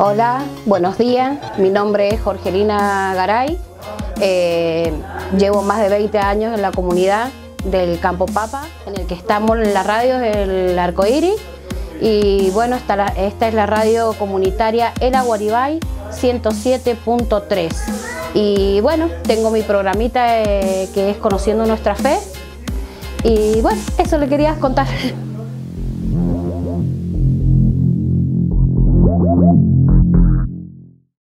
Hola, buenos días. Mi nombre es Jorgelina Garay. Eh, llevo más de 20 años en la comunidad del Campo Papa, en el que estamos en la radio del Arcoíris. Y bueno, esta, es la radio comunitaria El Aguaribay 107.3. Y bueno, tengo mi programita eh, que es Conociendo Nuestra Fe. Y bueno, eso le quería contar.